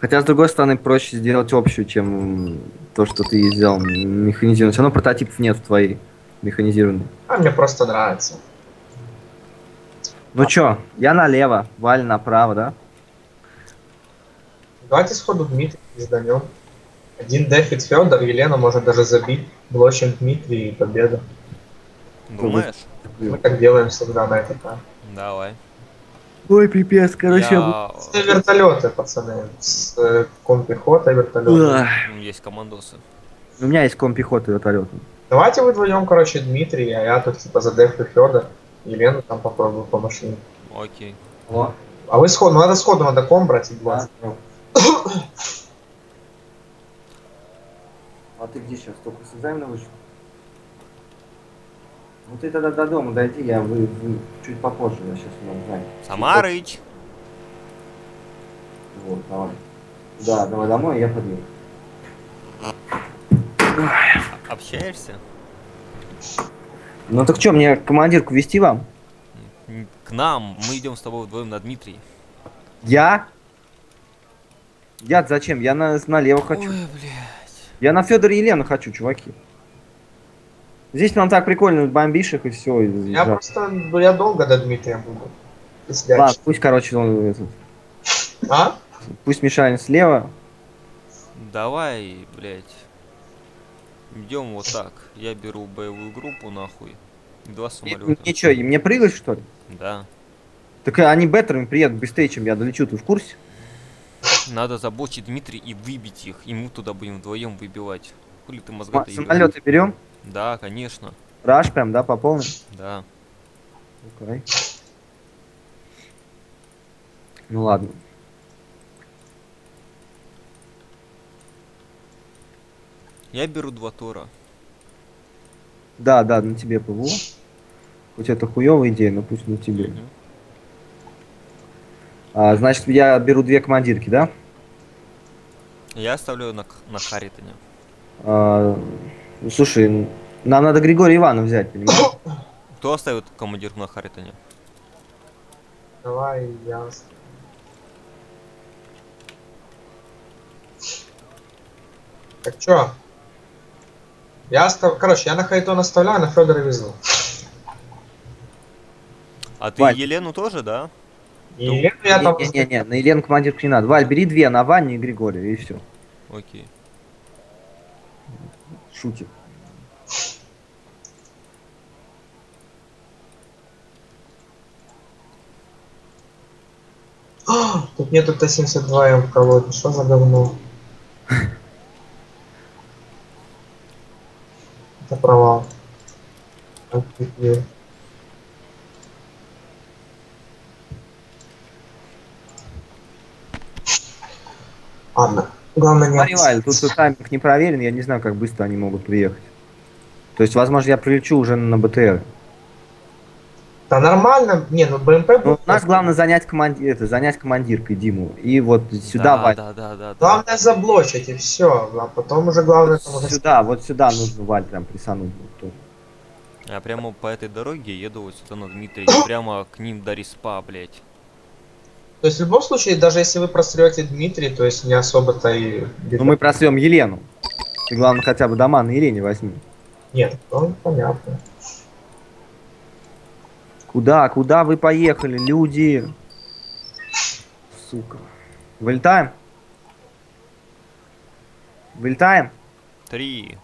Хотя, с другой стороны, проще сделать общую, чем то, что ты сделал механизированный. Все равно прототипов нет в твоей механизированной. А мне просто нравится. Ну чё, я налево, Валь направо, да? Давайте сходу Дмитрий изданем. Один дефит Федор, Елена может даже забить. Блочим Дмитрий и победа. Думаешь? Мы так делаем всегда на этот этапе. Давай. Ой, пипец, короче. Я... С вертолеты, пацаны. С э, компехота вертолеты. Есть командосы. У меня есть комп пехоты вертолетом. Давайте вы вдвоем, короче, Дмитрий, а я тут типа за дефлю Федор. Елену там попробую по машине. Окей. О, А вы сходу, ну надо сходу, надо ком брать и блок. А ты где сейчас? Только с экзамена вышел? Ну ты тогда до дома дойди, я вы, вы чуть попозже, я сейчас не знаю. Самарыч! Вот, давай. Да, давай домой, я подъеду. Общаешься? Ну так что, мне командирку вести вам? К нам. Мы идем с тобой вдвоем на Дмитрий. Я? Я зачем? Я на, налево хочу. Ой, блядь. Я на Федора и Елену хочу, чуваки. Здесь нам так прикольно бомбишь их и все. Я просто, ну, я долго до Дмитрия буду. Если я- Ладно, пусть, короче, он этот, А? пусть Мишань слева. Давай, блядь. Идем вот так. Я беру боевую группу нахуй. И Два самолета. Мне что, мне прыгать что ли? Да. Так они беттерами приедут быстрее, чем я долечу, ты в курсе? Надо забочить Дмитрий и выбить их. И мы туда будем вдвоем выбивать. Хули ты мозга Самолеты берем. Да, конечно. Раш прям, да, по полной? Да. Окей. Ну ладно. Я беру два тора. Да, да, на тебе ПВО. Хоть это хуевая идея, но пусть на тебе. Мгм. А, значит, я беру две командирки, да? Я оставляю на, на Харитоне. А, ну, слушай, нам надо Григория Ивана взять, понимаешь? Кто оставит командирку на Харитоне? Давай, я... Так чё? Я остав... Короче, я на Хайтон оставляю, на Федора везу. А ты Вань. Елену тоже, да? Ну, Елену я там... Не-не-не, на Елену командирку не надо. Валь, бери две, на Ваню и Григория, и все. Окей. Шутит. Тут нету Т-72М в колоде, что за говно? Это провал. Так, теперь. Ладно. Главное не... Валь, тут вот тайминг не проверен, я не знаю, как быстро они могут приехать. То есть, возможно, я прилечу уже на БТР. Да нормально. Не, ну БМП Ну, будет... у нас главное занять, команди... это, занять командиркой Диму. И вот сюда, да, Валь. да, да, да, да. Главное заблочить и все. А потом уже главное... там уже Сюда, вот сюда нужно, Валь, прям присануть. вот. Я прямо по этой дороге еду вот сюда на Дмитрий. и Прямо к ним до респа, блядь. То есть в любом случае, даже если вы просрете Дмитрий, то есть не особо-то и... Ну, мы просрем Елену. Ты, главное, хотя бы дома на Елене возьми. Нет, ну понятно. Куда, куда вы поехали, люди? Сука. Вылетаем? Вылетаем? Три,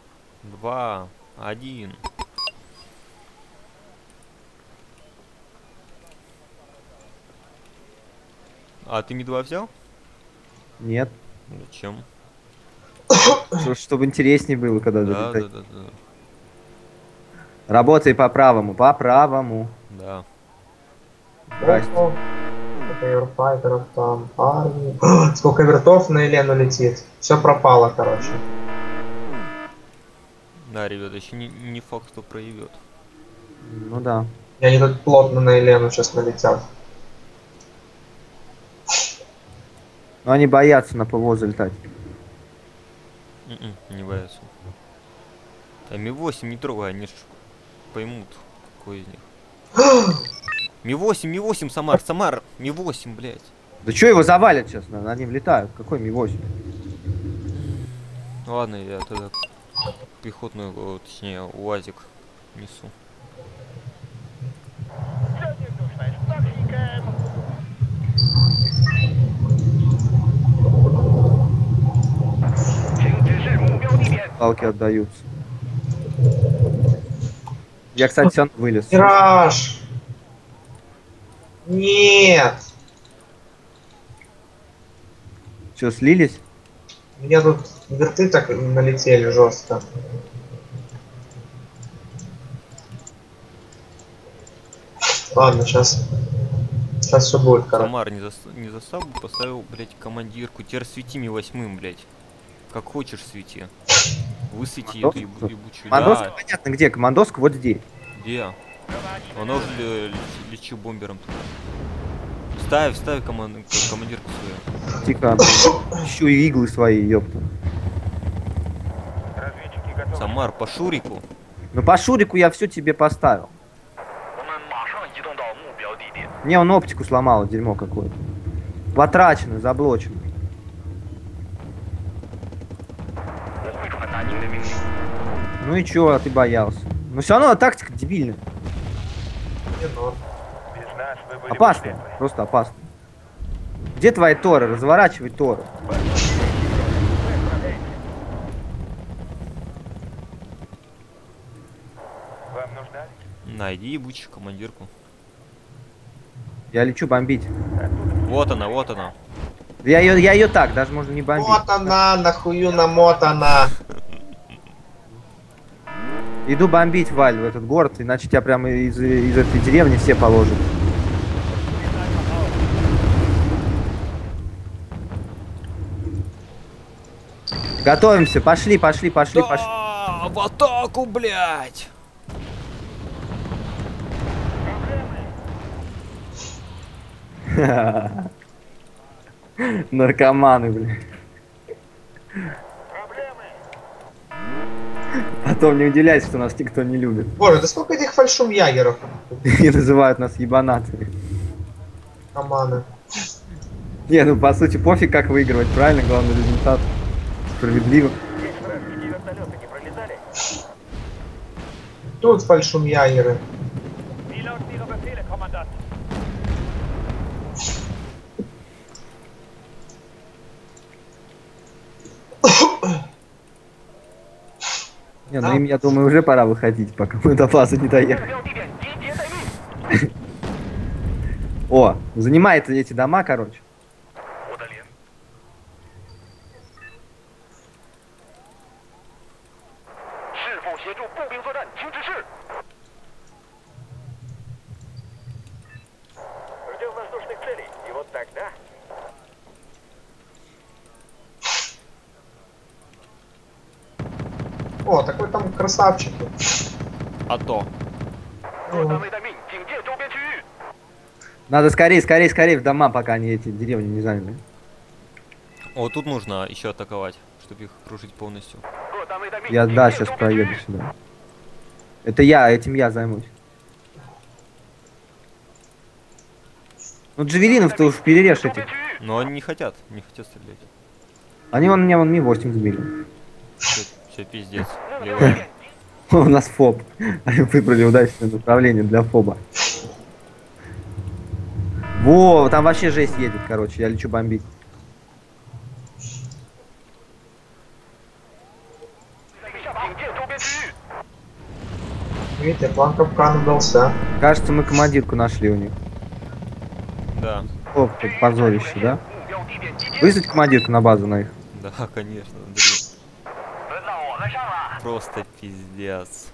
два, один. А ты медва взял? Нет. Зачем? Что- Чтобы интереснее было, когда Да, да, да, да. Работай по правому, по правому. Да. Здрасте. Там, армии. Сколько вертов на Елену летит. Все пропало, короче. Да, ребята, еще не, не факт, кто проявит. Ну да. И они тут плотно на Елену сейчас налетят. Но они боятся на ПВО залетать. М-м, Не боятся. А Ми-8 не трогай, они ж поймут, какой из них. Ми-8, Ми-8, Самар, Самар, Ми-8, блядь. Да что его завалят сейчас? на- Они влетают. Какой Ми-8? Ладно, я тогда пехотную, точнее, УАЗик несу. Палки отдаются. Я, кстати, равно вылез. Мираж! Нет! Все, слились? У меня тут верты так налетели жестко. Ладно, сейчас. Сейчас все будет, короче. Комар не, зас... не заставил, поставил, блять, командирку. Теперь свети ми восьмым, блять. Как хочешь свети. Высыти эту еб ебучую. Мандоска, да. понятно, где? Командоск, вот здесь. Где? Он уже лечил бомбером туда. Ставь, ставь команд... командирку свою. Тихо. А, Еще и иглы свои, ёпта. Самар, по Шурику. Ну по Шурику я все тебе поставил. Не, он оптику сломал, дерьмо какое-то. Потрачено, заблочено. Ну и чё, а ты боялся? Но все равно тактика дебильная. Опасно, просто опасно. Где твои торы? Разворачивай торы. Найди ебучую командирку. Я лечу бомбить. Вот она, вот она. Я ее, я ее так, даже можно не бомбить. Вот она, нахую намотана. Иду бомбить, Валь, в этот город, иначе тебя прямо из, из этой деревни все положат. Готовимся, пошли, пошли, пошли, пошли. Да, в атаку, блять! Наркоманы, блин. Потом не удивляйся, что нас никто не любит. Боже, да сколько этих фальшумьягеров? И называют нас ебанатами. Команы. Не, ну по сути пофиг как выигрывать, правильно? Главный результат. Справедливо. Тут фальшумьягеры. Wie не, ну им, я думаю, уже пора выходить, пока мы до базы не доехали. О, занимает эти дома, короче. О, такой там красавчик. А то. Ну. Надо скорее, скорее, скорее в дома, пока они эти деревни не заняли. О, тут нужно еще атаковать, чтобы их кружить полностью. Я, да, сейчас проеду сюда. Это я, этим я займусь. Ну, джавелинов-то уж перережь этих. Но они не хотят, не хотят стрелять. Они вон мне, вон ми 8 сбили. Все пиздец. У нас фоб. Выбрали удачное направление для фоба. Во, там вообще жесть едет, короче. Я лечу бомбить. Видите, план капкан удался. А? Кажется, мы командирку нашли у них. Да. О, позорище, да? Вызвать командирку на базу на их? Да, конечно. Андрей. Просто пиздец.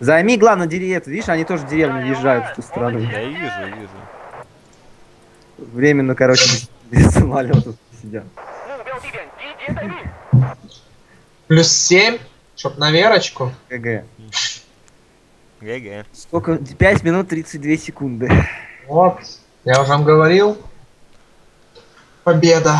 Займи, главное, деревья. Видишь, они тоже деревню въезжают в ту страну. Я вижу, вижу. Временно, короче, без самолета сидят. Плюс 7, чтоб на верочку. ГГ. ГГ. Сколько? 5 минут 32 секунды. Вот, я уже вам говорил. Победа.